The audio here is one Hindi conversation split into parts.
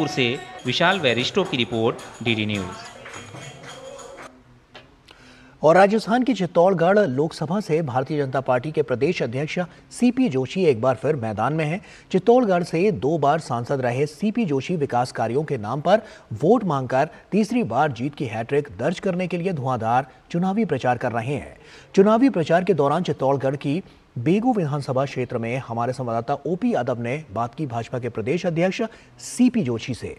जबलपुर से विशाल वैरिस्टो की रिपोर्ट, डीडी न्यूज़। और राजस्थान की चित्तौड़गढ़ लोकसभा से भारतीय जनता पार्टी के प्रदेश अध्यक्ष सीपी जोशी एक बार फिर मैदान में हैं। चित्तौड़गढ़ से दो बार सांसद रहे सीपी जोशी विकास कार्यों के नाम पर वोट मांगकर तीसरी बार जीत की हैट्रिक दर्ज करने के लिए धुआंधार चुनावी प्रचार कर रहे हैं। चुनावी प्रचार के दौरान चित्तौड़गढ़ की बेगू विधानसभा क्षेत्र में हमारे संवाददाता ओपी यादव ने बात की भाजपा के प्रदेश अध्यक्ष सीपी जोशी से।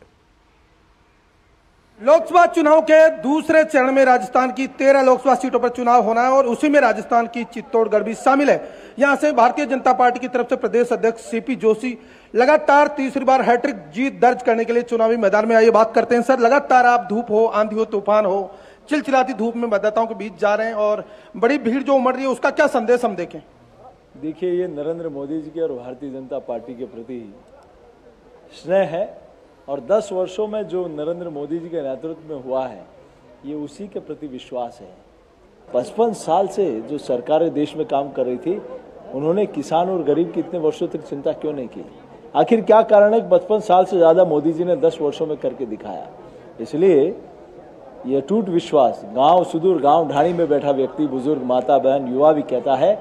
लोकसभा चुनाव के दूसरे चरण में राजस्थान की तेरह लोकसभा सीटों पर चुनाव होना है और उसी में राजस्थान की चित्तौड़गढ़ भी शामिल है। यहाँ से भारतीय जनता पार्टी की तरफ़ से प्रदेश अध्यक्ष सीपी जोशी लगातार तीसरी बार हैट्रिक जीत दर्ज करने के लिए चुनावी मैदान में आइए बात करते हैं, सर, लगातार आप धूप हो, आंधी हो, तूफ़ान हो, चिलचिलाती धूप में मतदाताओं के बीच जा रहे हैं और बड़ी भीड़ जो उमड़ रही है, उसका क्या संदेश हम देखें? देखिए, ये नरेंद्र मोदी जी के और भारतीय जनता पार्टी के प्रति स्नेह है और 10 वर्षों में जो नरेंद्र मोदी जी के नेतृत्व में हुआ है, ये उसी के प्रति विश्वास है। पचपन साल से जो सरकारें देश में काम कर रही थी, उन्होंने किसान और गरीब की इतने वर्षों तक चिंता क्यों नहीं की? आखिर क्या कारण है पचपन साल से ज़्यादा मोदी जी ने 10 वर्षों में करके दिखाया? इसलिए ये टूट विश्वास, गाँव सुदूर, गाँव ढाणी में बैठा व्यक्ति, बुज़ुर्ग माता बहन युवा भी कहता है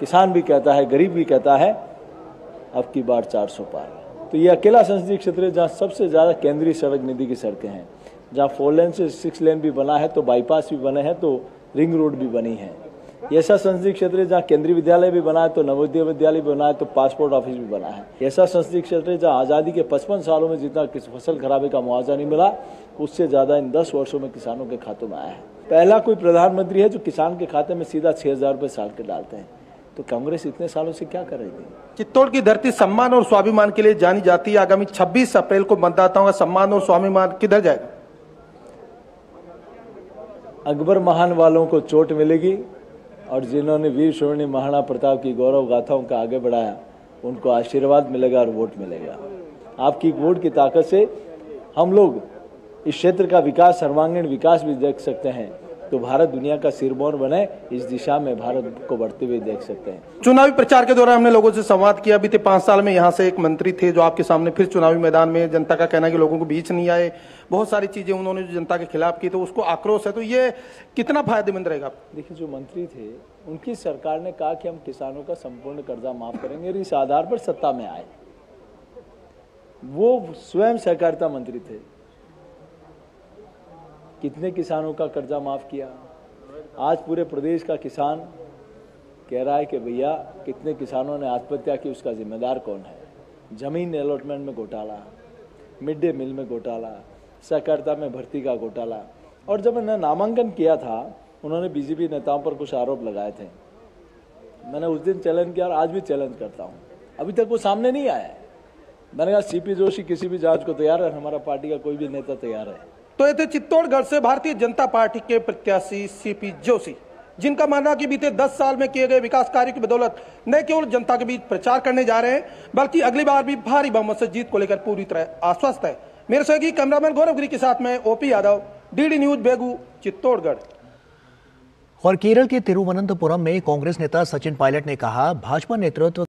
किसान भी कहता है, गरीब भी कहता है, अब की बार 400 पार। तो ये अकेला संसदीय क्षेत्र है, जहाँ सबसे ज़्यादा केंद्रीय सड़क निधि की सड़कें हैं। जहाँ फोर लेन से सिक्स लेन भी बना है तो बाईपास भी बने हैं तो रिंग रोड भी बनी है। ऐसा संसदीय क्षेत्र है, जहाँ केंद्रीय विद्यालय भी बना है तो नवोदय विद्यालय भी बना है तो पासपोर्ट ऑफ़िस भी बना है। ऐसा संसदीय क्षेत्र है, जहाँ आज़ादी के पचपन सालों में जितना किस फ़सल खराबे का मुआवजा नहीं मिला, उससे ज़्यादा इन दस वर्षों में किसानों के खातों में आया है। पहला कोई प्रधानमंत्री है, जो किसान के खाते में सीधा छह हज़ार रुपये साल के डालते हैं। तो कांग्रेस इतने सालों से क्या कर रही थी? चित्तौड़ की धरती सम्मान और स्वाभिमान के लिए जानी जाती है। आगामी 26 अप्रैल को मतदाताओं का सम्मान और स्वाभिमान किधर जाएगा? अकबर महान वालों को चोट मिलेगी और जिन्होंने वीर शोरणी महाराणा प्रताप की गौरव गाथाओं का आगे बढ़ाया उनको आशीर्वाद मिलेगा और वोट मिलेगा। आपकी वोट की ताकत से हम लोग इस क्षेत्र का विकास सर्वांगीण विकास भी देख सकते हैं। तो भारत दुनिया का सिरमौर बने इस दिशा में भारत को बढ़ते हुए देख सकते हैं। चुनावी प्रचार के दौरान हमने लोगों से संवाद किया। बीते पाँच साल में यहाँ से एक मंत्री थे जो आपके सामने फिर चुनावी मैदान में जनता का कहना कि लोगों को बीच नहीं आए। बहुत सारी चीज़ें उन्होंने जो जनता के खिलाफ की तो उसको आक्रोश है। तो ये कितना फ़ायदेमंद रहेगा? देखिए जो मंत्री थे उनकी सरकार ने कहा कि हम किसानों का संपूर्ण कर्जा माफ़ करेंगे और इस आधार पर सत्ता में आए। वो स्वयं सहकारिता मंत्री थे। कितने किसानों का कर्जा माफ़ किया? आज पूरे प्रदेश का किसान कह रहा है कि भैया, कितने किसानों ने आत्महत्या की, उसका जिम्मेदार कौन है? ज़मीन अलॉटमेंट में घोटाला मिड डे मील में घोटाला, सहकारिता में भर्ती का घोटाला। और जब मैंने नामांकन किया था, उन्होंने बीजेपी नेताओं पर कुछ आरोप लगाए थे। मैंने उस दिन चैलेंज किया और आज भी चैलेंज करता हूँ। अभी तक वो सामने नहीं आया मैंने कहा सीपी जोशी किसी भी जाँच को तैयार है? हमारा पार्टी का कोई भी नेता तैयार है। तो ये थे चित्तौड़गढ़ से भारतीय जनता पार्टी के प्रत्याशी सीपी जोशी जिनका मानना कि बीते 10 साल में किए गए विकास कार्य की बदौलत न केवल जनता के बीच प्रचार करने जा रहे हैं, बल्कि अगली बार भी भारी बहुमत से जीत को लेकर पूरी तरह आश्वस्त है। मेरे सहयोगी कैमरामैन गौरवगिरी के साथ में OP Yadav DD news Begu, Chittorgarh. और केरल के तिरुवनंतपुरम में कांग्रेस नेता सचिन पायलट ने कहा, भाजपा नेतृत्व